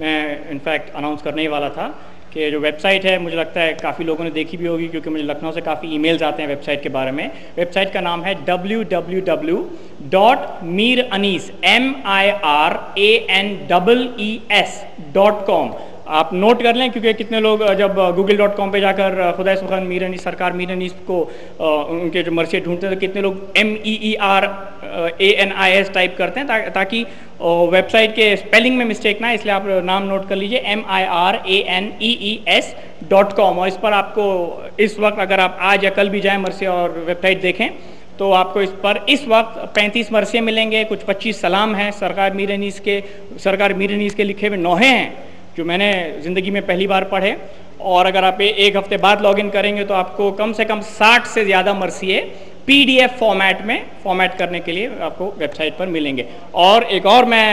मैं in fact announce करने ही वाला था कि जो वेबसाइट है, मुझे लगता है काफ़ी लोगों ने देखी भी होगी, क्योंकि मुझे लखनऊ से काफ़ी ईमेल्स आते हैं वेबसाइट के बारे में। वेबसाइट का नाम है W W W dot Mir Anees M I R A N double E S dot com आप नोट कर लें क्योंकि कितने लोग जब गूगल डॉट कॉम पर जाकर खुदा सुखान मीरनी सरकार मीरनी को उनके जो मर्सी ढूंढते हैं तो कितने लोग M E E R A N I S type करते हैं ता, ताकि वेबसाइट के स्पेलिंग में मिस्टेक ना इसलिए आप नाम नोट कर लीजिए M I R A N E E S dot com और इस पर आपको इस वक्त अगर आप आज या कल भी जाएँ मरसी और वेबसाइट देखें तो आपको इस पर इस वक्त 35 मरसे मिलेंगे कुछ 25 सलाम हैं सरकार मीरनीस के सरकार मीरनीस के लिखे हुए नोहे हैं जो मैंने ज़िंदगी में पहली बार पढ़े, और अगर आप एक हफ़्ते बाद लॉगिन करेंगे तो आपको कम से कम 60 से ज़्यादा मरसिए पीडीएफ फॉर्मेट में फॉर्मेट करने के लिए आपको वेबसाइट पर मिलेंगे। और एक और मैं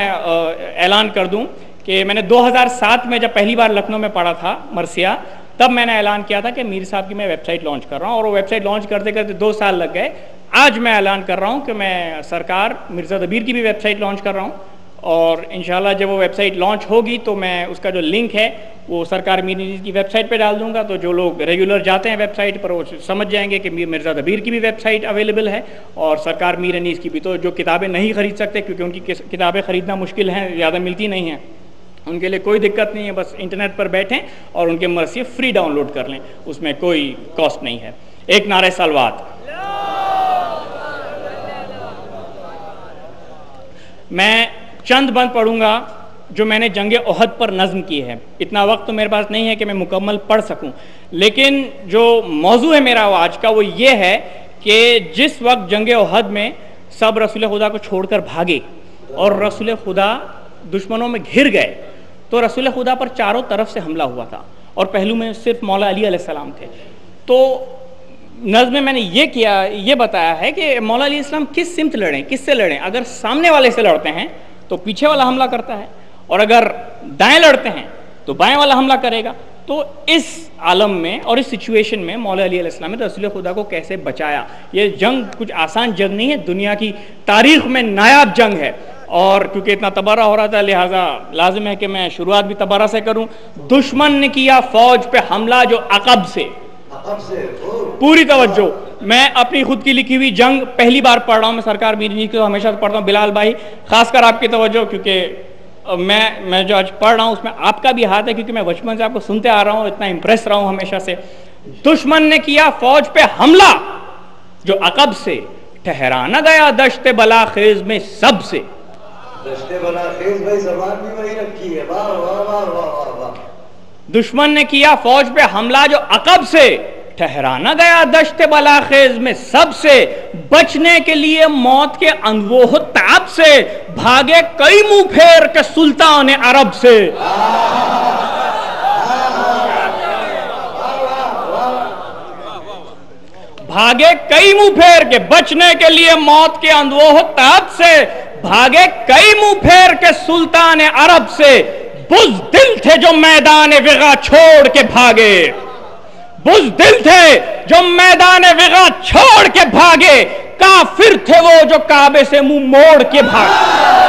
ऐलान कर दूँ कि मैंने 2007 में जब पहली बार लखनऊ में पढ़ा था, मरसिया, तब मैंने ऐलान किया था कि मीर साहब की मैं वेबसाइट लॉन्च कर रहा हूँ, और वो वेबसाइट लॉन्च करते करते दो साल लग गए। आज मैं ऐलान कर रहा हूँ कि मैं सरकार, मिर्ज़ा दबीर की भी वेबसाइट लॉन्च कर रहा हूँ। और इन जब वो वेबसाइट लॉन्च होगी तो मैं उसका जो लिंक है, वो सरकार मीनी की वेबसाइट पे डाल दूँगा। तो जो लोग रेगुलर जाते हैं वेबसाइट पर, वो समझ जाएँगे कि मिर्ज़ा दबीर की भी वेबसाइट अवेलेबल है और सरकार मीर अनीस की भी। तो जो किताबें नहीं खरीद सकते, क्योंकि उनकी किताबें ख़रीदना मुश्किल हैं, ज़्यादा मिलती नहीं हैं। उनके लिए कोई दिक्कत नहीं है, बस इंटरनेट पर बैठें और उनके मर्सी फ्री डाउनलोड कर लें। उसमें कोई कॉस्ट नहीं है। एक नारे सलवात। मैं चंद बंद पढ़ूँगा जो मैंने जंग अहद पर नज़म की है। इतना वक्त तो मेरे पास नहीं है कि मैं मुकम्मल पढ़ सकूँ। लेकिन जो मौजू है मेरा आज का, वो ये है कि जिस वक्त जंग अहद में सब रसूल खुदा को छोड़कर भागे और रसूल खुदा दुश्मनों में घिर गए तो रसूल खुदा पर चारों तरफ़ से हमला हुआ था और पहलू में सिर्फ़ मौला अली सलाम थे। तो नज्म में मैंने ये किया, ये बताया है कि मौला अली इस्लाम किस सिमत लड़ें, किससे लड़ें? अगर सामने वाले से लड़ते हैं तो पीछे वाला हमला करता है। और अगर दाएँ लड़ते हैं तो बाएँ वाला हमला करेगा। तो इस आलम में और इस सिचुएशन में मौला ने रसूल खुदा को कैसे बचाया? ये जंग कुछ आसान जंग नहीं है, दुनिया की तारीख में नायाब जंग है। और क्योंकि इतना तबारा हो रहा था, लिहाजा लाजिम है कि मैं शुरुआत भी तबारा से करूँ। दुश्मन ने किया फौज पे हमला जो अकब से। पूरी तवज्जो। मैं अपनी खुद की लिखी हुई जंग पहली बार पढ़ रहा हूँ। मैं सरकार मीर जी को हमेशा पढ़ता हूँ। बिलाल भाई खासकर आपकी तवज्जो क्योंकि मैं मैं जो आज पढ़ रहा हूँ उसमें आपका भी हाथ है क्योंकि मैं बचपन से आपको सुनते आ रहा हूँ इतना इंप्रेस रहा हूँ हमेशा से। दुश्मन ने किया फौज पे हमला जो अकब से ठहरा न गया दश्त बला खेज में सबसे। दुश्मन ने किया फौज पे हमला जो अकब से ठहराना गया दश्त बलाखेज में सबसे बचने के लिए मौत के अनवोह ताप से भागे कई मुँह फेर के सुल्तान अरब से। भागे कई मुँह फेर के बचने के लिए मौत के अनवोह ताप से भागे कई मुँह फेर के सुल्तान अरब से। बुज दिल थे जो मैदान विगा छोड़ के भागे। बुज दिल थे, जो मैदान विगा छोड़ के भागे। काफिर थे वो जो काबे से मुँह मोड़ के भागे।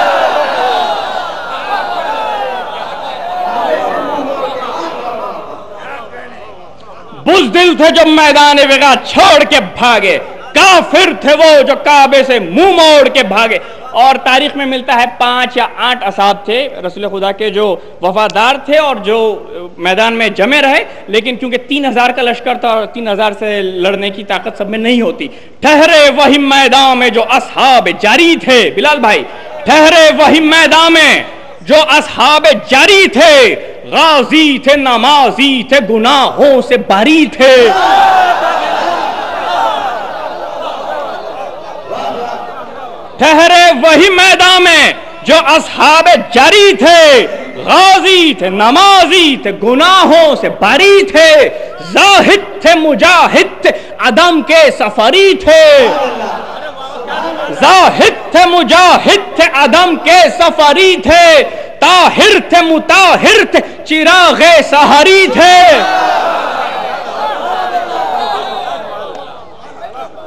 बुज दिल थे जो मैदान विगा छोड़ के भागे। काफिर थे वो जो काबे से मुँह मोड़ के भागे। और तारीख में मिलता है पाँच या आठ असाब थे। रसूल खुदा के जो वफादार थे और जो मैदान में जमे रहे, लेकिन क्योंकि तीन हज़ार का लश्कर था और तीन हज़ार से लड़ने की ताकत सब में नहीं होती। ठहरे वही मैदान में जो असहाब जारी थे। बिलाल भाई, ठहरे वही मैदान में जो असहाब जारी थे। गाजी थे, नमाजी थे, गुनाहों से बारी थे। ठहरे वही मैदान में जो असहाब जारी थे, गाजी थे, नमाजी थे, गुनाहों से बरी थे, जाहिद थे, मुजाहिद थे, अदम के सफरी थे। जाहिद थे, मुजाहिद थे, अदम के सफरी थे, ताहिर थे, मुताहिर थे चिराग सहरी थे।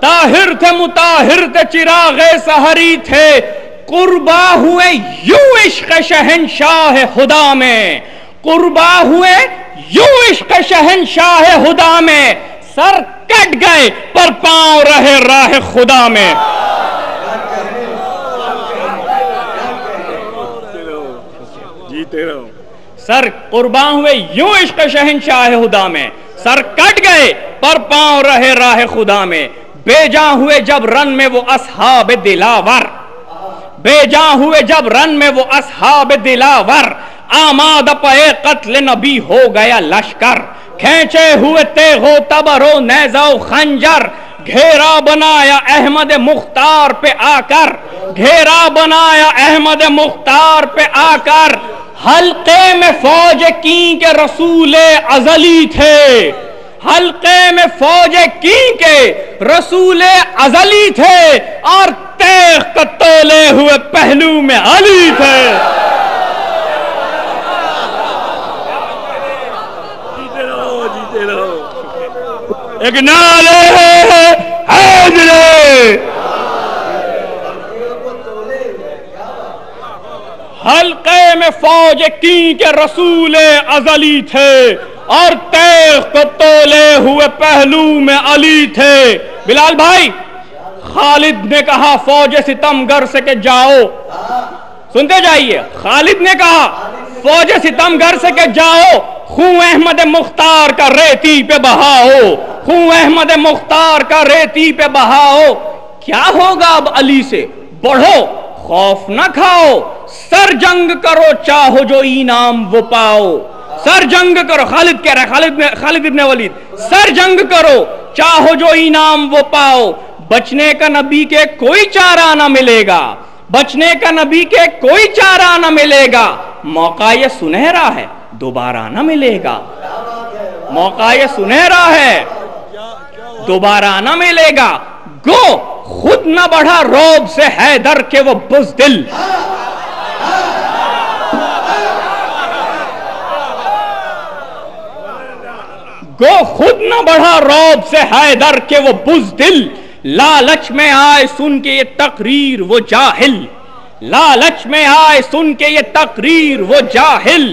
ताहिर थे मुताहिर थे चिराग सहरी थे। कुर्बा हुए यू इश्क शहनशाह खुदा में। कुर्बा हुए यू इश्क शहनशाह खुदा में। सर कट गए पर पाँव रहे राह खुदा में। जीते रहो। सर कुर्बान हुए यूँ इश्क शहनशाह खुदा में। सर कट गए पर पाँव रहे राह खुदा में। बेजा हुए जब रन में वो असहाब दिलावर। बेजा हुए जब रन में वो असहाब दिलावर। आमाद पे कत्ल नबी हो गया लश्कर। खेचे हुए ते हो तबरो नैजो खंजर। घेरा बनाया अहमद मुख्तार पे आकर। घेरा बनाया अहमद मुख्तार पे आकर। हल्के में फौज की के रसूल अजली थे। हल्के में फौज की के रसूल अजली थे और तेख कतोले हुए पहलू में अली थे। एक नारे हल्के में फौज की के रसूल अजली थे। और तेज को तोले हुए पहलू में अली थे। बिलाल भाई, खालिद ने कहा, फौज सितमगर से के जाओ। सुनते जाइए, खालिद ने कहा, फौज सितमगर से के जाओ खूं अहमद मुख्तार का रेती पे बहाओ। खूं अहमद मुख्तार का रेती पे बहाओ। क्या होगा अब अली से? बढ़ो, खौफ न खाओ सर जंग करो चाहो जो इनाम वो पाओ। सर जंग करो, खालिद कह रहा है, खालिद खालिद इब्ने वलीद, सर जंग करो, चाहो जो इनाम वो पाओ, बचने का नबी के कोई चारा ना मिलेगा, बचने का नबी के कोई चारा ना मिलेगा, मौका ये सुनहरा है, दोबारा ना मिलेगा, मौका ये सुनहरा है, दोबारा ना मिलेगा, गो, खुद ना बढ़ा रोब से हैदर के वो बुजदिल। गो खुद न बढ़ा रौब से हैदर के वो बुजदिल। लालच में आए सुन के ये तकरीर वो जाहिल। लालच में आए सुन के ये तकरीर वो जाहिल।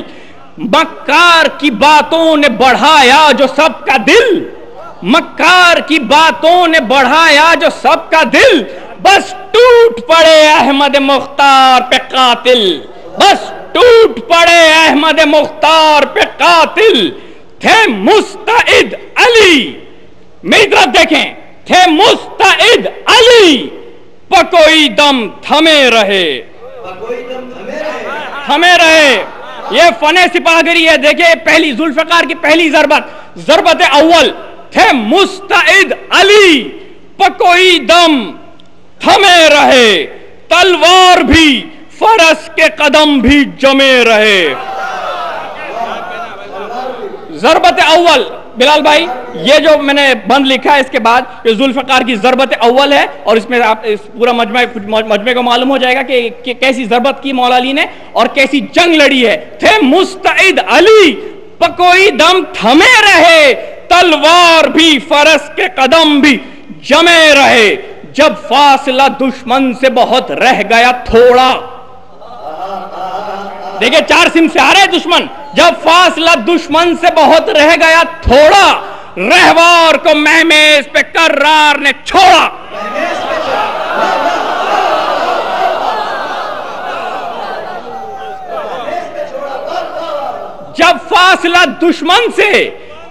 मक्कार की बातों ने बढ़ाया जो सबका दिल। मक्कार की बातों ने बढ़ाया जो सबका दिल। बस टूट पड़े अहमद मुख्तार पे कातिल। बस टूट पड़े अहमद मुख्तार पे कातिल। थे मुस्तैद अली। मेरी तरफ़ देखें थे मुस्तैद अली। पकोई दम थमे रहे। थमे रहे। ये फने सिपाहगरी है देखिए पहली जुल्फकार की पहली जरबत। जरबत अव्वल थे मुस्तैद अली। पकोई दम थमे रहे। तलवार भी फरस के कदम भी जमे रहे। जरबत अव्वल। बिलाल भाई ये जो मैंने बंद लिखा है इसके बाद ये जुल्फकार की जरबत अव्वल है और इसमें आप इस पूरा मजमा मजमे को मालूम हो जाएगा कि, कैसी जरबत की मौला अली ने और कैसी जंग लड़ी है। थे मुस्तैद अली पकोई दम थमे रहे तलवार भी फरस के कदम भी जमे रहे जब फासला दुश्मन से बहुत रह गया थोड़ा। देखिए, चार सिम से आ रहे दुश्मन। जब फासला दुश्मन से बहुत रह गया, थोड़ा रहवार को महमेज पे कर्रार ने छोड़ा। जब फासला दुश्मन से,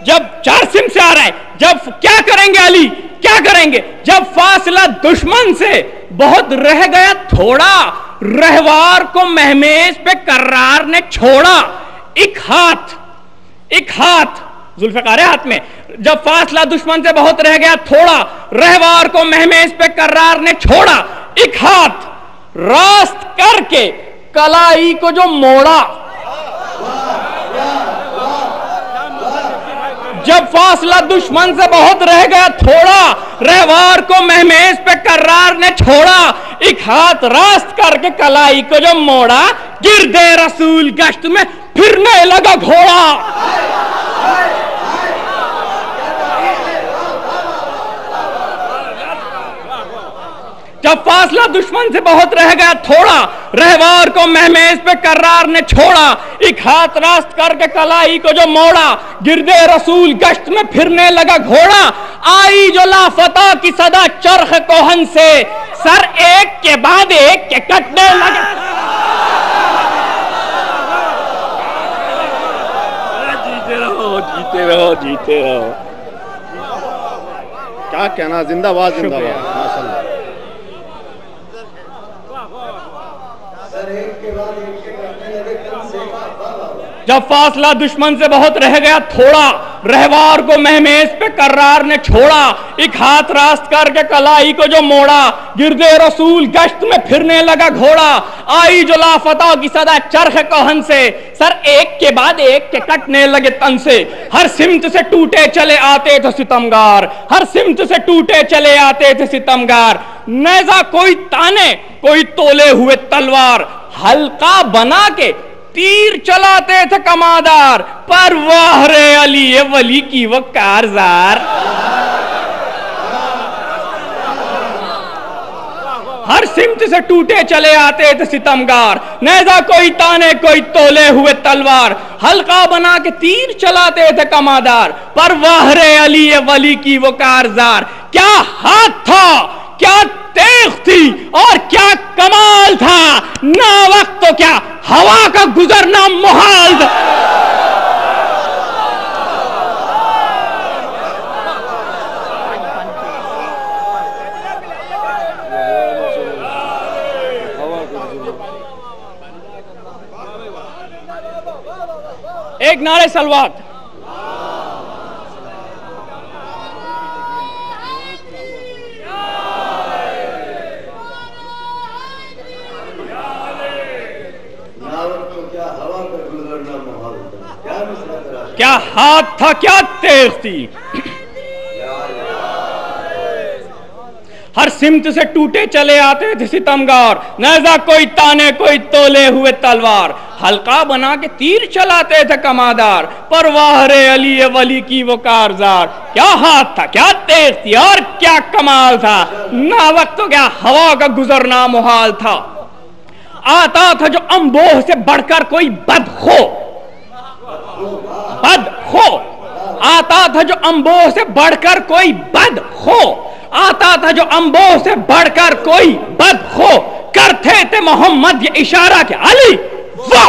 जब चार सिम से आ रहा है, जब क्या करेंगे अली? क्या करेंगे? जब फासला दुश्मन से बहुत रह गया थोड़ा, रहवार को महमेज पे कर्रार ने छोड़ा। एक हाथ एक हाथ, जुल्फकार हाथ में, जब फासला दुश्मन से बहुत रह गया थोड़ा, रहवार को महमेज पे करार ने छोड़ा। एक हाथ, रास्त करके कलाई को जो मोड़ा जब फासला दुश्मन से बहुत रह गया, थोड़ा रहवार को महमेज पे कर्रार ने छोड़ा, एक हाथ रास्त करके कलाई को जो मोड़ा, गिर दे रसूल गश्त में, फिरने लगा घोड़ा। जब फासला दुश्मन से बहुत रह गया, थोड़ा रहवार को महमेज पे कर्रार ने छोड़ा, एक हाथ रास्त करके कलाई को जो मोड़ा, गिरदे रसूल गश्त में फिरने लगा घोड़ा, आई जो लाफता की सदा चरख कोहन से, सर एक के बाद एक के कटने लगे। जीते रहो जीते रहो। क्या कहना, जिंदाबाद जिंदाबाद माशाल्लाह जब फासला दुश्मन से बहुत रह गया, थोड़ा रहवार को महमेज पे कर्रार ने छोड़ा, एक हाथ रास्त करके कलाई को जो मोड़ा, गिरदे रसूल गश्त में फिरने लगा घोड़ा, आई जो लाफता की सदा चरख कहन से, सर एक के बाद एक के कटने लगे तन से, हर सिमत से टूटे चले आते थे सितमगार, हर सिमत से टूटे चले आते थे सितमगार, नैजा कोई ताने, कोई तोले हुए तलवार हल्का बना के तीर चलाते थे कमादार, पर वाह रे अली, ये वली की वो कारजार हर सिमत से टूटे चले आते थे सितमगार, नैजा कोई ताने, कोई तोले हुए तलवार। हल्का बना के तीर चलाते थे कमादार, पर वाह रे अली, ये वली की वो कारजार क्या हाथ था! क्या तेज थी और क्या कमाल था? ना वक्त तो क्या हवा का गुजरना मुहाल था। एक नारे सलवात नावत को क्या हवा का गुजरना माहौल था क्या मिसरा तेरा क्या हाथ था क्या तेज थी? हर सिमत से टूटे चले आते थे सितमगार। नैजा कोई ताने, कोई तोले हुए तलवार। हल्का बना के तीर चलाते थे कमादार। पर वाह रे अली वली की वो कारजार। क्या हाथ था, क्या तेज थी, और क्या कमाल था। ना वक्त तो क्या हवा का गुजरना मुहाल था। आता था जो अम्बोह से बढ़कर कोई बद हो बद हो। आता था जो अम्बोह से बढ़कर कोई बद हो। आता था जो अम्बोह से बढ़कर कोई बद हो। करते थे मोहम्मद ये इशारा के अली वो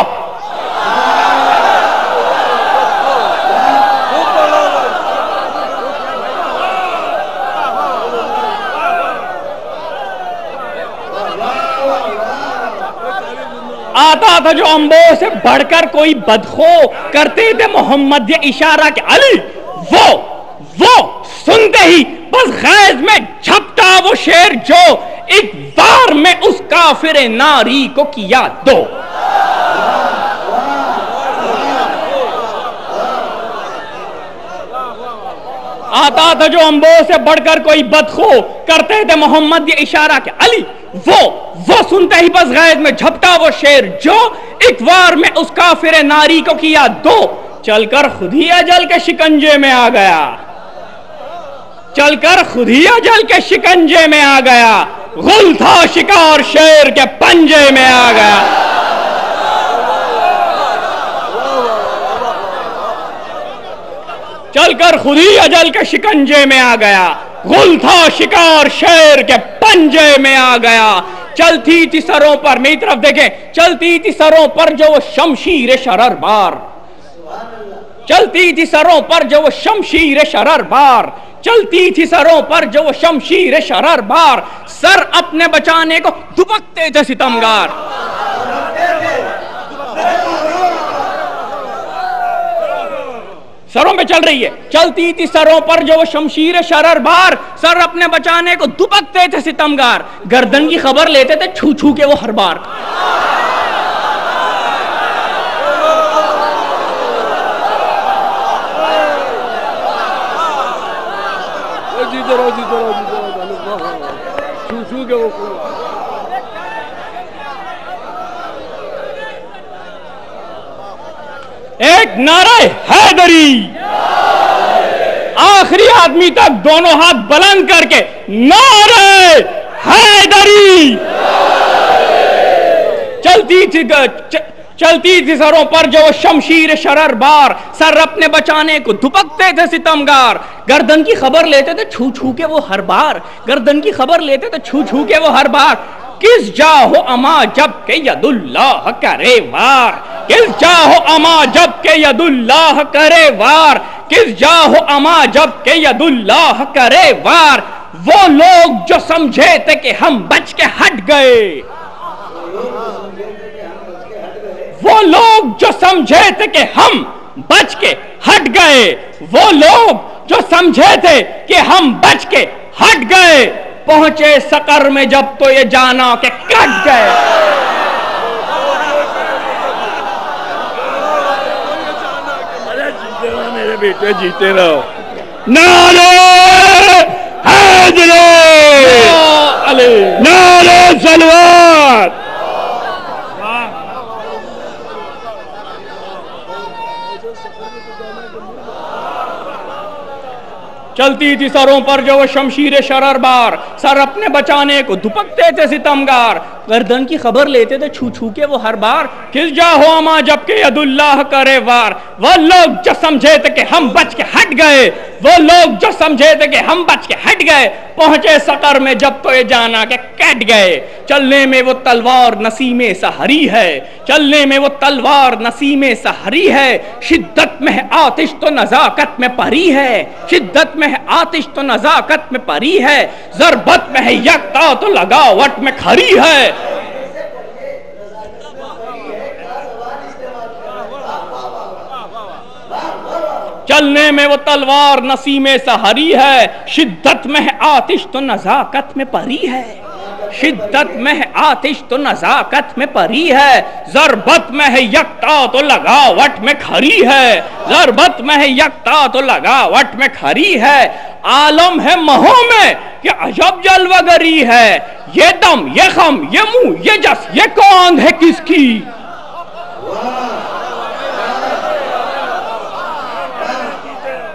आता था जो अम्बो से बढ़कर कोई बदखो करते थे मोहम्मद ये इशारा के अली, वो वो, सुनते ही बस गैज में झपटा वो शेर जो एक बार में उस काफिर नारी को किया दो। आता था जो अम्बो से बढ़कर कोई बदखो करते थे मोहम्मद ये इशारा के अली वो वो सुनते ही बस गैद में झपटा वो शेर, जो एक बार में उस काफिर नारी को किया दो। चलकर खुद ही अजल के शिकंजे में आ गया। चलकर खुद ही अजल के शिकंजे में आ गया। गुल था शिकार शेर के पंजे में आ गया। चलकर खुद ही अजल के शिकंजे में आ गया। गुल था शिकार शेर के पंजे में आ गया। चलती थी सरों पर, मेरी तरफ़ देखें, चलती थी सरों पर जो वो शमशीर शरर बार। चलती थी सरों पर जो वो शमशीर शरर बार। चलती थी सरों पर जो वो शमशीर शरर बार। सर अपने बचाने को दुबकते थे सितमगार। सरों पे चल रही है। चलती थी सरों पर जो शमशीर शरर बार, सर अपने बचाने को दुबकते थे सितमगार। गर्दन की खबर लेते थे छू छू के वो हर बार। छू छू के वो एक नारे हैदरी। आखिरी आदमी तक दोनों हाथ बुलंद करके, नारे हैदरी। चलती थी चलती थी सरों पर जो शमशीर शरर बार। सर अपने बचाने को दुपकते थे सितमगार। गर्दन की खबर लेते थे छू छू के वो हर बार। गर्दन की खबर लेते थे छू छू के वो हर बार। किस जाहो अमा जब के यदुल्लाह करे वार। किस जाहो अमा जब के यदुल्लाह करे वार? किस जाहो अमा जब के यदुल्लाह करे वार? वो लोग जो समझे थे कि हम बच के हट गए। वो लोग जो समझे थे कि हम बच के हट गए। वो लोग जो समझे थे कि हम बच के हट गए। पहुँचे सकर में जब तो ये जाना के कट गए अरे जीते रहो मेरे बेटे जीते रहो। नारे हैदरे नारे। सलवार। चलती थी सरों पर जो वो शमशीर शरर बार सर अपने बचाने को दुपकते थे सितमगार। गर्दन की खबर लेते थे छू छू के वो हर बार, किस जा हो अमा जबकि अदुल्लाह करे वार? वो लोग जो समझे थे कि हम बच के हट गए, वो लोग जो समझे थे कि हम बच के हट गए, पहुँचे सकर में जब तो ये जाना के कट गए। चलने में वो तलवार नसीमे सहरी है, चलने में वो तलवार नसीमे सहरी है। शिद्दत में आतिश तो नजाकत में परी है, शिद्दत में आतिश तो नजाकत में परी है। जरबत में है यकता तो लगावट में खरी है। चलने में वो तलवार नसीमे सहरी है। शिद्दत में आतिश तो नजाकत में परी है। शिद्दत में आतिश तो नजाकत में परी है। जरबत में है यकता तो लगावट में खरी है। जरबत में है यकता तो लगावट में खरी है। आलम है महो में कि अजब जलवगरी है। ये दम, ये खम, ये मुँह, ये जस, ये कौन है किसकी?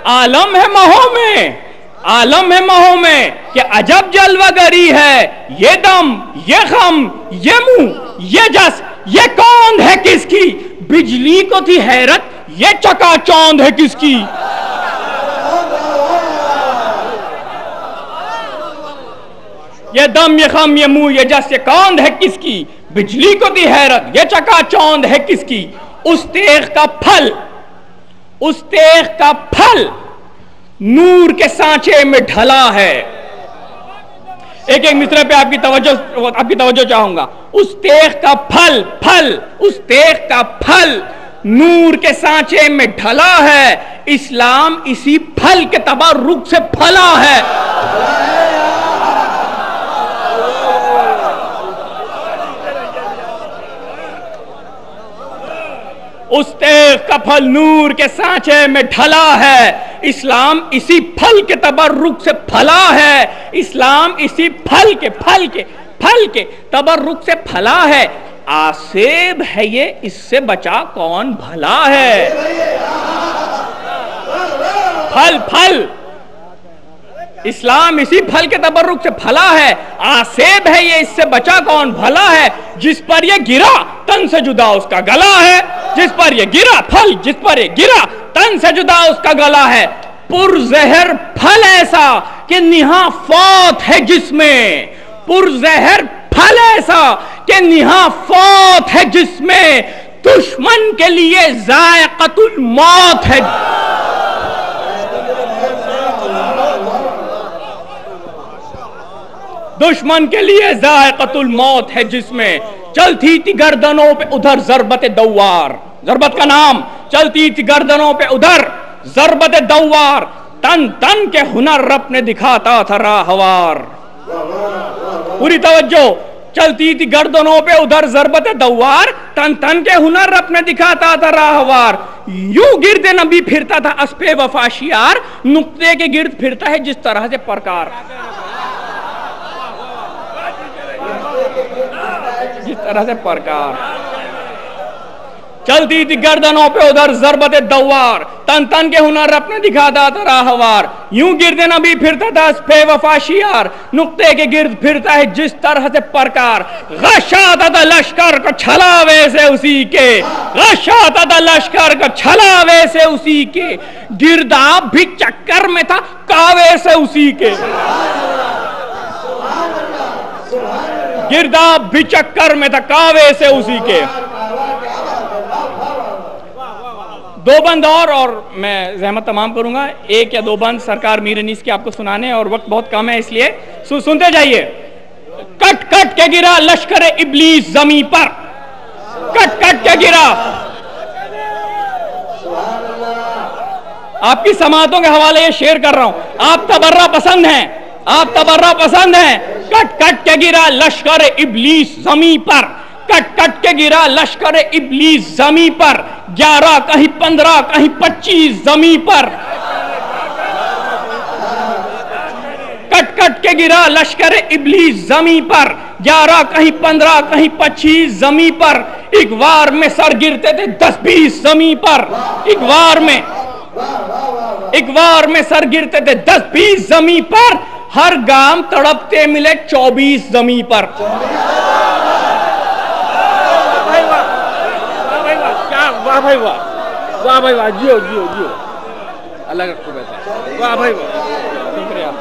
आलम है महो में, आलम है महो में कि अजब जलवागरी है, ये दम, ये खम ये मुँह, ये जस, ये कौन है किसकी? बिजली को थी हैरत, ये चका चौंद है किसकी? ये दम, ये खम ये मुँह, ये जस, ये कौन है किसकी? बिजली को थी हैरत, ये चका चौंद है किसकी? उस तेग का फल उस तेग का फल नूर के सांचे में ढला है। एक एक मिसरे पे आपकी तवज्जो आपकी तवज्जो चाहूँगा। उस तेग का फल फल, उस तेग का फल नूर के सांचे में ढला है। इस्लाम इसी फल के तबारुक से फला है। उस तेग का फल नूर के सांचे में ढला है। इस्लाम इसी फल के तबर्रुक से फला है। इस्लाम इसी फल के फल के फल के तबर्रुक से फला है। आसेब है ये, इससे बचा कौन भला है? फल फल। इस्लाम इसी फल के तबरुक से फला है। आसेब है ये, इससे बचा कौन? भला है। जिस पर ये गिरा, तन से जुदा उसका गला है। जिस पर ये गिरा, फल, जिस पर ये गिरा, तन से जुदा उसका गला है। पुरजहर फल ऐसा कि निहा फौत है जिसमें। पुरजहर फल ऐसा कि निहा फौत है जिसमें। दुश्मन के लिए जायकतुल मौत है। दुश्मन के लिए जायकतुल मौत है जिसमें चलती थी गर्दनों पे उधर जरबत दौवार जरबत का नाम, चलती थी गर्दनों पे उधर जरबत दौवार तन तन के हुनर रब ने दिखाता था राहवार। पूरी तवज्जो, चलती थी गर्दनों पे उधर जरबत दौवार तन तन के हुनर रब ने दिखाता था राहवार। यूँ गिरद नबी फिरता था, अस्पे वफाशियार नुक्ते के गिर्द फिरता है जिस तरह से प्रकार। तरह से प्रकार। चलती थी गर्दनों पे उधर जरबत दौवार तन तन के हुनर अपने दिखाता था राहवार यूँ गिरदे नबी फिरता था पे वफाशियार नुक्ते के गिर्द फिरता है जिस तरह से प्रकार। गशाता था लश्कर को छलावे से उसी के। गशाता था लश्कर को छलावे से उसी के। गिरदा भी चक्कर में था, कावे से उसी के। गिरदाब भी चक्कर में था कावे से उसी के। दो बंद और और मैं जहमत तमाम करूँगा। एक या दो बंद सरकार मीर अनीस के आपको सुनाने और वक्त बहुत कम है इसलिए सु, सुनते जाइए। कट कट के गिरा लश्कर इबलीस जमी पर। कट कट के गिरा। आपकी समातों के हवाले ये शेयर कर रहा हूँ। आप तबर्रा पसंद हैं। आप तबर्रा पसंद है। कट कट के गिरा लश्कर इबलीस जमी पर। कट कट के गिरा लश्कर इबलीस जमी पर। ग्यारह कहीं पंद्रह, कहीं पच्चीस जमी पर। कट कट के गिरा लश्कर इबलीस जमी पर। ग्यारह कहीं पंद्रह, कहीं पच्चीस जमी पर। एक बार में सर गिरते थे दस बीस जमी पर। एक बार में, एक बार में सर गिरते थे दस बीस जमी पर। हर गाँव तड़पते मिले चौबीस जमी पर। वाह भाई वाह वाह भाई वाह जियो जियो जियो। अलग रखो बेटा वाह भाई वाह शुक्रिया।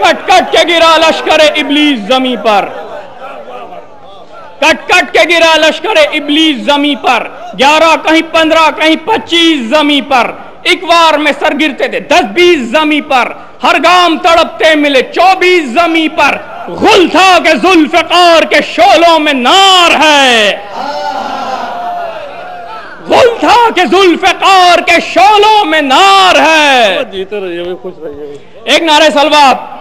कट कट के गिरा लश्कर इबलीस जमी पर। कट कट के गिरा लश्कर इबलीस जमी पर। ग्यारह कहीं पंद्रह कहीं पच्चीस जमी पर। एक बार में सर गिरते थे। दस बीस जमी पर, हर गाँव तड़पते मिले। चौबीस जमी पर गुल था के जुल्फकार के शोलों में नार है। गुल था के जुल्फकार के शोलों में नार है। एक नारे सलवात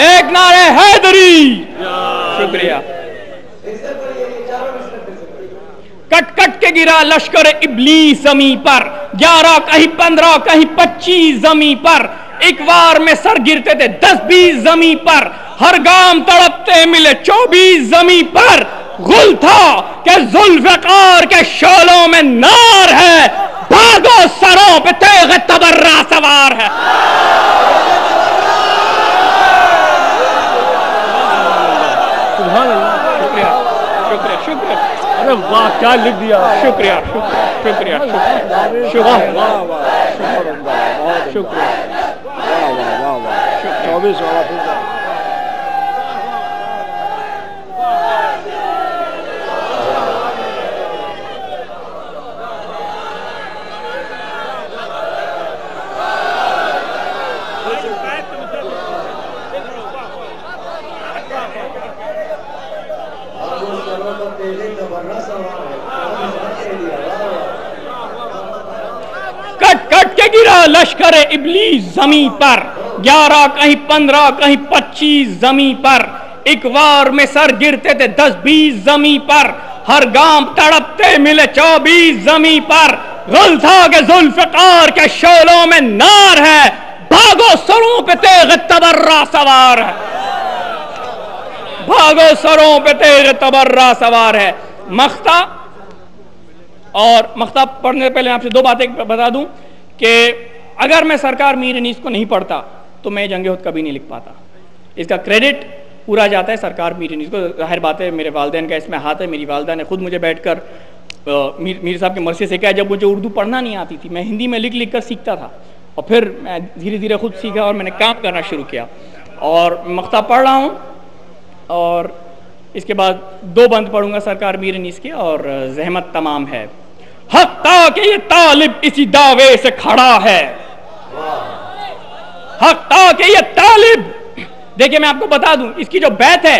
एक नारे हैदरी। शुक्रिया। कट कट के गिरा लश्कर इबली जमी पर, ग्यारह कहीं पंद्रह, कहीं पच्चीस जमी पर। एक बार में सर गिरते थे दस बीस जमी पर। हर गाँव तड़पते मिले चौबीस जमी पर। गुल था कि जुल्फकार के शोलों में नार है। भागो सरों पे तेग तबर्रा सवार है सुभान अल्लाह शुक्रिया शुक्रिया शुक्रिया अरे वाह क्या लिख दिया शुक्रिया शुक्रिया शुक्रिया शुक्रिया। वाह वाह शुक्र बहुत शुक्रिया। वाह वाह वाह वाह चौबीस वाला फिर आप उस चलो तो तेरे तबर्रा सवार है कह दिया वाह वाह कट कट के गिरा लश्कर इबलीस जमी पर, ग्यारह कहीं पंद्रह, कहीं पच्चीस जमी पर। एक बार में सर गिरते थे दस बीस जमी पर। हर गाँव तड़पते मिले चौबीस जमी पर। गुल था के जुल्फकार के शोलों में नार है। भागो सरों पे तेग तबर्रा सवार है। भागो सरों पे तेग तबर्रा सवार है। मख्ता, और मख्ता पढ़ने पहले आपसे दो बातें बता दूँ कि अगर मैं सरकार मीर अनीस को नहीं पढ़ता तो मैं जंग कभी नहीं लिख पाता। इसका क्रेडिट पूरा जाता है सरकार मीर अनीस को। ज़ाहिर बात है मेरे वालदेन का इसमें हाथ है मेरी वालदा ने खुद मुझे बैठकर अ, मीर मीर साहब के मर्सी से कहा जब मुझे उर्दू पढ़ना नहीं आती थी मैं हिंदी में लिख लिख कर सीखता था। और फिर मैं धीरे धीरे खुद सीखा और मैंने काम करना शुरू किया। और मख्ता पढ़ रहा हूँ और इसके बाद दो बंद पढ़ूँगा सरकार मीर अनीस के और जहमत तमाम है। हत्ता कि ये तालिब इसी दावे से खड़ा है। हत्ता कि ये तालिब। देखिए, मैं आपको बता दूँ, इसकी जो बैत है,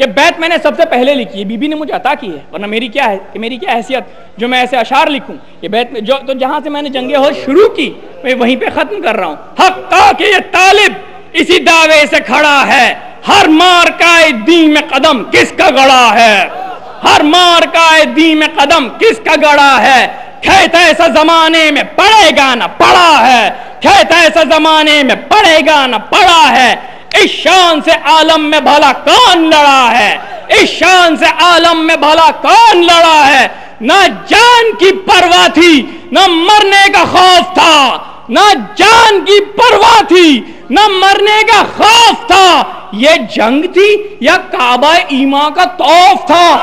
ये बैत मैंने सबसे पहले लिखी है। बीबी ने मुझे अता की है, वरना मेरी क्या है, कि मेरी क्या हैसियत, जो मैं ऐसे अशार लिखूं, ये बैत में जो तो जहाँ से मैंने जंगे हो शुरू की, मैं वहीं पे खत्म कर रहा हूँ। हत्ता कि ये तालिब, इसी दावे से खड़ा है। हर मार का दी में कदम किसका गड़ा है? हर मार का दी में कदम किसका गड़ा है? खेत ऐसा जमाने में पड़ेगा ना पड़ा है। खेत ऐसा जमाने में पड़ेगा ना पड़ा है। इस शान से आलम में भला कौन लड़ा है? इस शान से आलम में भला कौन लड़ा है? ना जान की परवाह थी, ना मरने का खौफ था। ना जान की परवाह थी, ना मरने का खौफ था। ये जंग थी या काबा ईमा का तौफ था?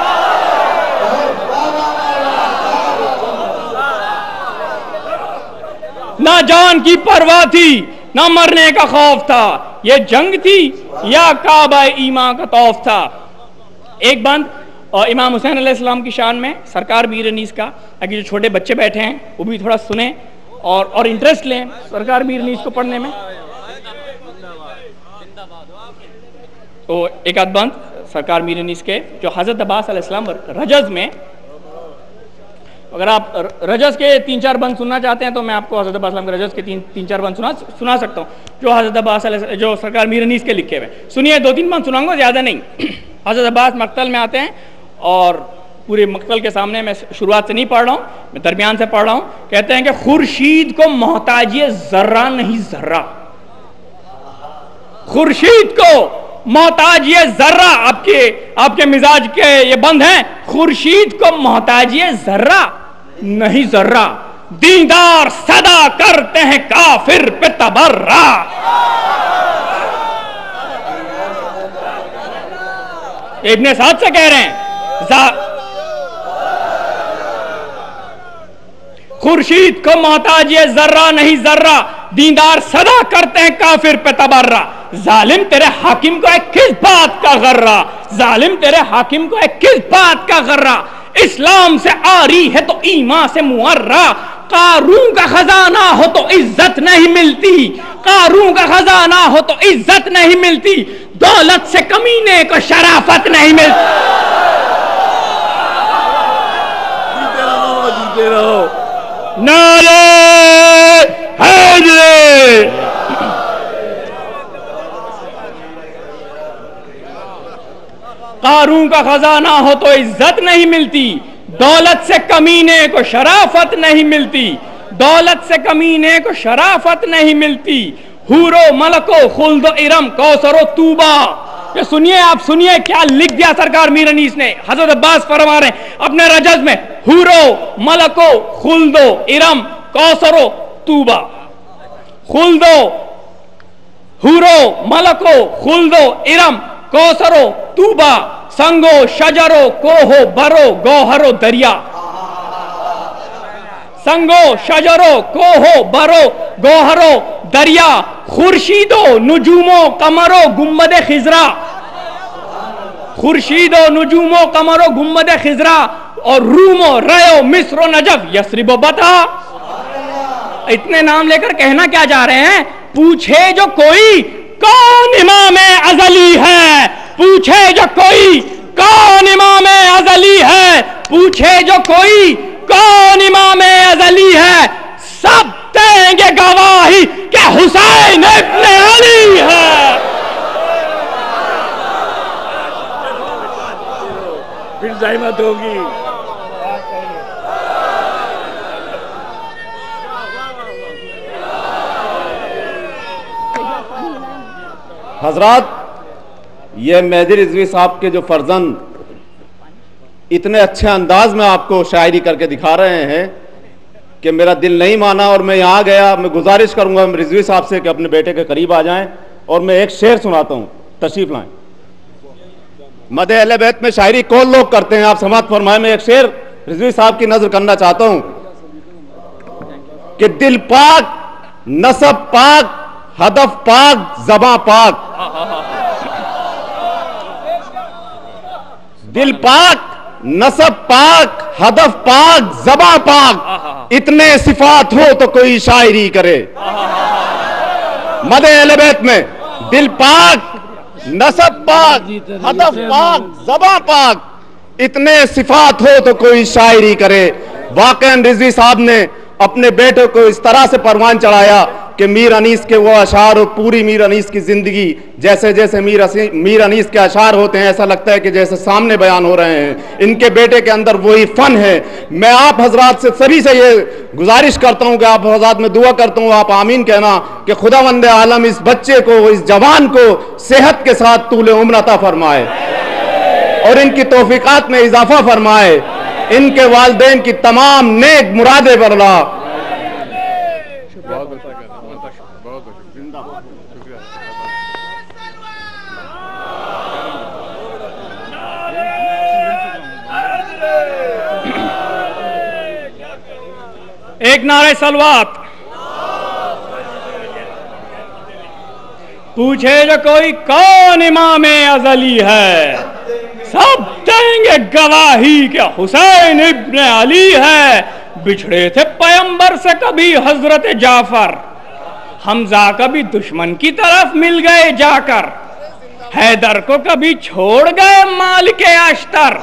ना जान की परवाह थी, ना मरने का खौफ था। ये जंग थी या काबा ईमा का तौफ था? एक बंद और इमाम हुसैन अलैहिस्सलाम की शान में सरकार मीर अनीस का, ताकि जो छोटे बच्चे बैठे हैं, वो भी थोड़ा सुने और और इंटरेस्ट लें सरकार मीर अनीस को पढ़ने में। तो एक आध बंद सरकार मीर अनीस के, जो हज़रत अब्बास रजज में अगर आप रजस के तीन चार बंद सुनना चाहते हैं तो मैं आपको हज़रत अब्बास के रजस के तीन तीन चार बंद सुना सुना सकता हूँ, जो हज़रत अब्बास जो सरकार मीर अनीस के लिखे हुए सुनिए, दो तीन बंद सुनाऊँगा, ज़्यादा नहीं। हज़रत अब्बास मकतल में आते हैं, और पूरे मकतल के सामने मैं शुरुआत से नहीं पढ़ रहा हूँ, मैं दरमियान से पढ़ रहा हूँ। कहते हैं कि खुर्शीद को मोहताजी जर्रा नहीं जर्रा। खुर्शीद को मोहताज, ये जर्रा आपके आपके मिजाज के ये बंद हैं। खुर्शीद को मोहताज, ये जर्रा, नहीं जर्रा। दीदार सदा करते हैं काफिर पे तबर्रा। इब्ने साथ से कह रहे हैं खुर्शीद को मोहताज, ये जर्रा, नहीं जर्रा। दीदार सदा करते हैं काफिर पे तबर्रा। जालिम तेरे हाकिम को है किस बात का गर्रा? जालिम तेरे हाकिम को है किस बात का गर्रा? इस्लाम से आरी है तो ईमा से मुहर्रा कारून का खजाना हो तो इज़्ज़त नहीं मिलती। कारून का खजाना हो तो इज़्ज़त नहीं मिलती। दौलत से कमीने को शराफत नहीं मिलती। रहो रहो। नारे हैदरे कारून का खजाना हो तो इज़्ज़त नहीं मिलती। दौलत से कमीने को शराफत नहीं मिलती। दौलत से कमीने को शराफत नहीं मिलती। हूरो मलको खुल्द इरम कौसरो तूबा। ये सुनिए आप, सुनिए क्या लिख दिया सरकार मीर अनीस ने। हज़रत अब्बास फरमा रहे अपने रजस में, हूरो मलको खुल्दो इरम कौसरो तूबा। खुल्दो, हूरो मलको खुल्दो इरम कौसरो, तूबा, संगो, शजरो, कोहो, बरो, गौहरो, दरिया। संगो, शजरो, कोहो, बरो, गौहरो, दरिया। खुर्शीदो, नुजूमो, कमरो गुंबद खिजरा। खुर्शीदो, नुजूमो, कमरो गुंबद खिजरा। और रूमो, रयो, मिस्रो, नजफ, यसरिबो, बता। इतने नाम लेकर कहना क्या जा रहे हैं? पूछे जो कोई कौन इमाम अजली है? पूछे जो कोई, कौन इमाम अजली है? पूछे जो कोई, कौन इमाम अजली है? सब देंगे गवाही के हुसैन इब्ने अली है। फिर जहमत होगी। हज़रत, ये मेहदी रिजवी साहब के जो फर्जंद, इतने अच्छे अंदाज में आपको शायरी करके दिखा रहे हैं कि मेरा दिल नहीं माना और मैं यहाँ गया, मैं गुजारिश करूँगा रिजवी साहब से कि अपने बेटे के करीब आ जाएँ और मैं एक शेर सुनाता हूँ, तशरीफ़ लाएँ। मद अहले बैत में शायरी कौन लोग करते हैं? आप समाज फरमाए, मैं एक शेर रिजवी साहब की नज़र करना चाहता हूँ कि दिल पाक, नसब पाक हदफ पाक, जबा पाक। दिल पाक, नसब पाक, हदफ पाक, जबा पाक। इतने सिफात हो तो कोई शायरी करे। मदे अहलबैत में, दिल पाक, नसब पाक, हदफ पाक, जबा पाक। इतने सिफात हो तो कोई शायरी करे। वाकई रिजवी साहब ने अपने बेटे को इस तरह से परवान चढ़ाया कि मीर अनीस के वो अशार और पूरी मीर अनीस की ज़िंदगी जैसे जैसे मीर मीर अनीस के अशार होते हैं, ऐसा लगता है कि जैसे सामने बयान हो रहे हैं। इनके बेटे के अंदर वही फ़न है। मैं आप हजरात से सभी से ये गुजारिश करता हूँ कि आप हजरात में दुआ करता हूँ, आप आमीन कहना कि खुदा वंद आलम इस बच्चे को, इस जवान को सेहत के साथ तूल उम्रता फरमाए और इनकी तोफ़ीक़ात में इजाफा फरमाए। इनके वालदेन की तमाम नेक मुरादे पर अल्लाह बहुत अच्छा कहता बहुत अच्छा बहुत अच्छा शुक्रिया एक नारे सलवात। पूछे जो कोई कौन इमाम अजली है, सब देंगे गवाही के हुसैन इब्न अली है। बिछड़े थे पैंबर से कभी हज़रत जाफ़र। हमजा कभी दुश्मन की तरफ़ मिल गए जाकर। हैदर को कभी छोड़ गए माल के अश्तर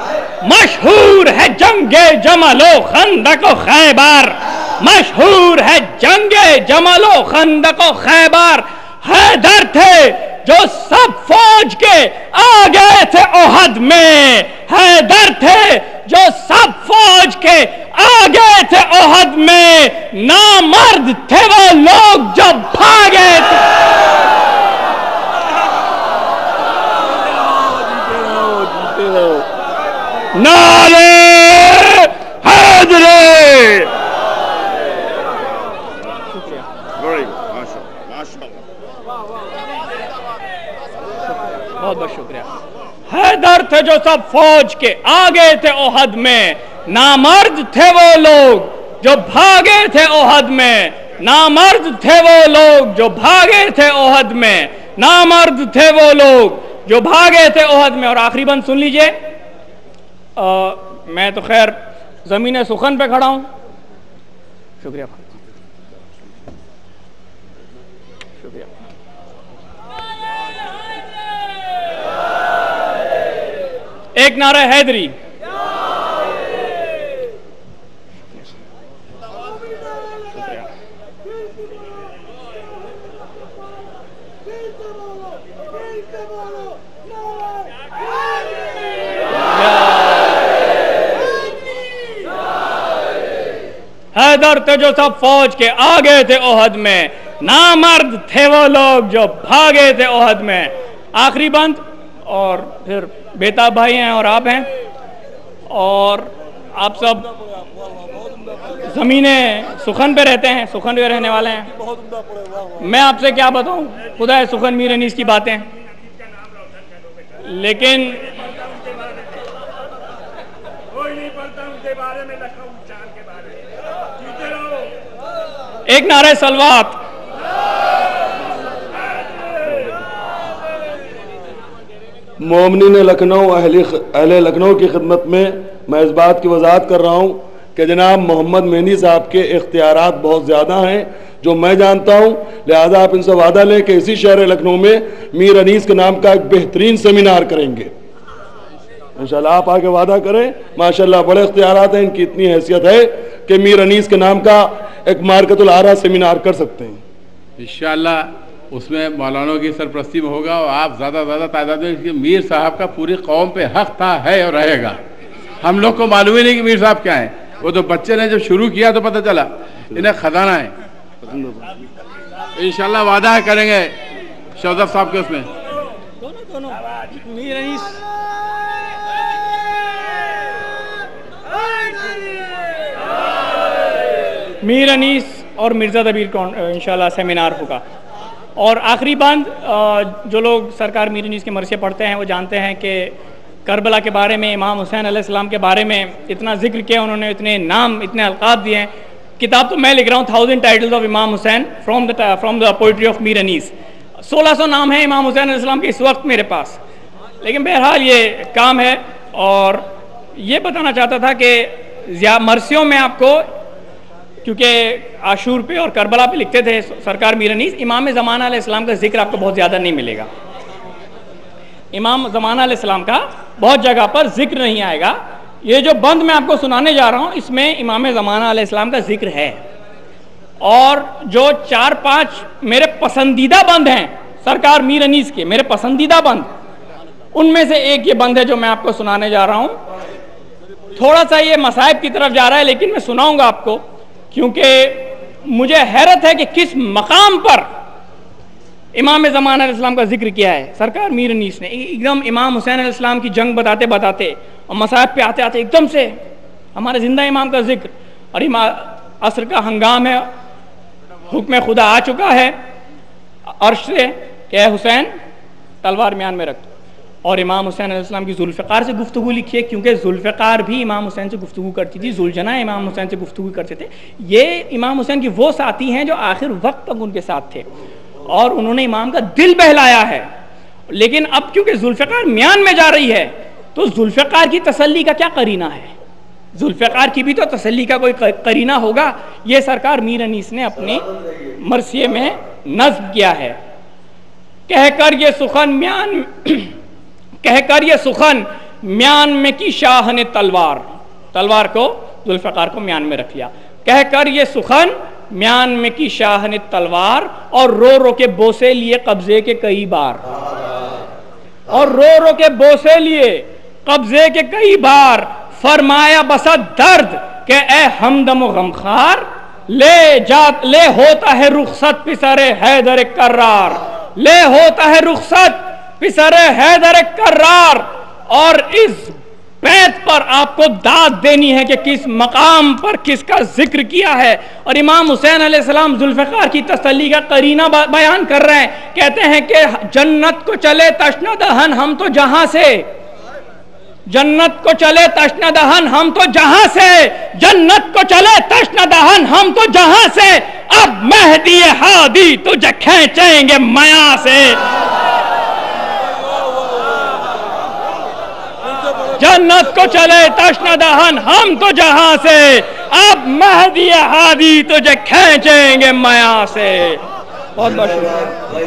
मशहूर है जंगे जमलो खंदको खैबर। मशहूर है जंगे जमलो खंदको खैबर। हैदर थे जो सब फौज के आ गए थे ओहद में। हैदर थे जो सब फौज के आ गए थे ओहद में। नामर्द थे वो लोग जो भागे थे। नारे हैदरे Very good. माशाअल्लाह माशाअल्लाह बहुत बहुत शुक्रिया जो सब फौज के आगे थे ओहद में। नामर्द थे वो लोग जो भागे थे ओहद में। नामर्द थे वो लोग जो भागे थे ओहद में। नामर्द थे वो लोग जो भागे थे ओहद में। और आखिरी बंद सुन लीजिए। मैं तो खैर ज़मीन सुखन पे खड़ा हूँ। शुक्रिया। एक नारा हैदरी। हैदर थे जो सब फौज के आगे थे ओहद में। नामर्द थे वो लोग जो भागे थे ओहद में। आखिरी बंद और फिर बेताब भाई हैं और आप हैं। और आप सब जमीने सुखन पे रहते हैं, सुखन पे रहने वाले हैं। मैं आपसे क्या बताऊँ? खुदा है सुखन, मीर अनीस की बातें। लेकिन एक नारा सलवात। मोमनी लखनऊ, अहली लखनऊ की खिदमत में मैं इस बात की वजाहत कर रहा हूँ कि जनाब मोहम्मद मेनी साहब के इख्तियार बहुत ज़्यादा हैं, जो मैं जानता हूँ। लिहाजा आप इनसे वादा लें कि इसी शहर लखनऊ में मीर अनीस के नाम का एक बेहतरीन सेमिनार करेंगे। इंशाल्लाह आप आके वादा करें। माशाल्लाह बड़े इख्तियार हैं, इनकी इतनी हैसियत है कि मीर अनीस के नाम का एक मार्कतुल आरा सेमिनार कर सकते हैं। इंशाल्लाह उसमें मौलानों की सरप्रस्ती में होगा और आप ज़्यादा ज़्यादा तादाद में इसके मीर साहब का पूरी कौम पे हक था, है और रहेगा। हम लोग को मालूम ही नहीं कि मीर साहब क्या है। वो तो बच्चे ने जब शुरू किया तो पता चला, इन्हें खजाना है। इंशाल्लाह वादा है करेंगे शौजफ साहब के उसमें। मीर अनीस और मिर्ज़ा दबीर कौन, इंशाल्लाह सेमिनार होगा। और आखिरी बात जो लोग सरकार मीर अनीस के मरसे पढ़ते हैं, वो जानते हैं कि करबला के बारे में, इमाम हुसैन अलैहिस्सलाम के बारे में इतना ज़िक्र किया, उन्होंने इतने नाम, इतने अलकाब दिए हैं। किताब तो मैं लिख रहा हूँ thousand titles of Imam Hussain from the from the poetry of Mir Anees सोलह सौ नाम है इमाम हुसैन अलैहिस्सलाम के इस वक्त मेरे पास। लेकिन बहरहाल ये काम है, और ये बताना चाहता था कि मरसियों में आपको क्योंकि आशूर पे और करबला पे लिखते थे सरकार मीर अनीस इमाम ज़माना इस्लाम का ज़िक्र आपको बहुत ज़्यादा नहीं मिलेगा। इमाम ज़माना इस्लाम का बहुत जगह पर ज़िक्र नहीं आएगा। ये जो बंद मैं आपको सुनाने जा रहा हूँ, इसमें इमाम ज़माना इस्लाम का ज़िक्र है। और जो चार पाँच मेरे पसंदीदा बंद हैं, सरकार मीर अनीस के मेरे पसंदीदा बंद, उनमें से एक ये बंद है जो मैं आपको सुनाने जा रहा हूँ। थोड़ा सा ये मसाइब की तरफ़ जा रहा है, लेकिन मैं सुनाऊँगा आपको। क्योंकि मुझे हैरत है कि किस मकाम पर इमाम ज़मान इस्लाम का ज़िक्र किया है। सरकार मीर अनीस ने एकदम इमाम हुसैन इस्लाम की जंग बताते बताते और मसाहब पे आते आते एकदम से हमारे ज़िंदा इमाम का ज़िक्र। और इमाम असर का हंगाम है, हुक्म खुदा आ चुका है, अर्श से कि हुसैन, तलवार म्यान में रख। और इमाम हुसैन इस्लाम की जुल्फ़ार से गुफ्तु लिखी है क्योंकि जुल्फ़ार भी इमाम हुसैन से गुफ्तु करती थी जुलझना इमाम हुसैन से गुफ्तु करते थे। ये इमाम हुसैन की वो साथी हैं जो आखिर वक्त तक उनके साथ थे। और उन्होंने इमाम का दिल बहलाया है। लेकिन अब क्योंकि जुल्फ़ार म्यान में जा रही है तो जुल्फ़ार की तसल्ली का क्या करीना है? जुल्फ़ार की भी तो तसल्ली का कोई करीना होगा। ये सरकार मीर अनीस ने अपनी मरसिए में नज्म किया है। कहकर ये सुखन म्यान कहकर ये सुखन म्यान में की शाह ने तलवार। तलवार को जुल्फ़ार को म्यान में रख लिया। कहकर ये सुखन म्यान में की शाह ने तलवार और रो रो के बोसे लिए कब्जे के कई बार। और रो रो के बोसे लिए कब्जे के कई बार फरमाया बसा दर्द के ए हमदम गमखार, ले जा, ले होता है रुखसत पिसरे हैदर कर्रार ले होता है रुखसत पिसरे हैदर कर्रार और इस बैत पर आपको दाद देनी है कि किस मकाम पर किसका ज़िक्र किया है। और इमाम हुसैन सलाम जुल्फ़ार की तसली का करीना बयान कर रहे हैं। कहते हैं कि जन्नत को चले तश्न दहन हम तो जहाँ से? जन्नत को चले तश्न दहन हम तो जहाँ से? जन्नत को चले तश्न दहन हम तो जहाँ से? अब मेहदी हादी तुझे खेचेंगे माया से। जन्नत को चले तश्न दहन हम तो जहाँ से। अब महदी हादी तुझे खेचेंगे मया से। बहुत बहुत शुक्रिया।